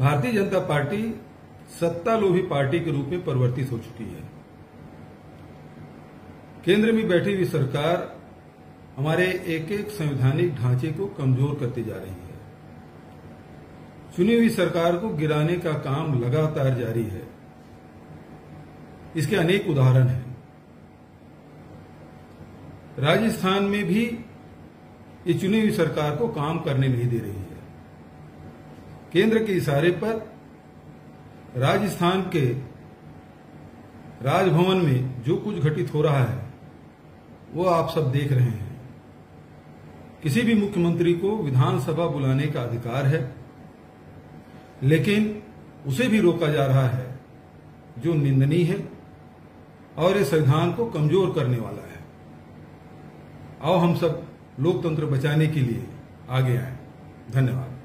Bharatiya Janata party सत्तालोभी party के रूप में परिवर्तित हो चुकी है। केंद्र में बैठी हुई सरकार हमारे एक एक संवैधानिक ढांचे को कमज़ोर करती जा रही है। चुनी हुई सरकार को गिराने का काम लगातार जारी है। इसके अनेक उदाहरण हैं। राजस्थान में भी ये चुनी हुई सरकार को काम करने नहीं दे रही है। केंद्र के इशारे पर राजस्थान के राजभवन में जो कुछ घटित हो रहा है, वो आप सब देख रहे हैं। किसी भी मुख्यमंत्री को विधानसभा बुलाने का अधिकार है, लेकिन उसे भी रोका जा रहा है, जो निंदनीय है और ये संविधान को कमज़ोर करने वाला है। आओ हम सब लोकतंत्र बचाने के लिए आगे आए। धन्यवाद।